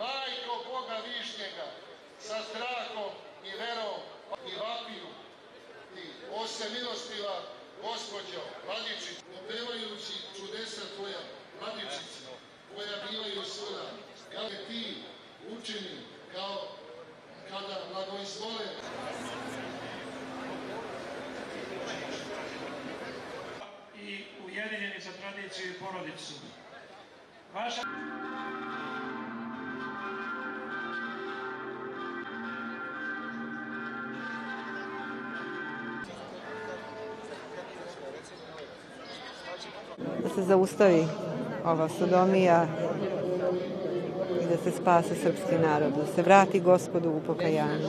Majko Boga Višnjega, sa strahom i verom i vapiju ti, ose milostiva, gospođo, Vladičić, opevajući čudesa tvoja, Vladičice, koja bivaju kao ti učini, kao kada blagoizvole i ujedinjeni za tradiciju i porodicu. Vaša da se zaustavi ova sodomija i da se spase srpski narod, da se vrati gospodu u pokajanju.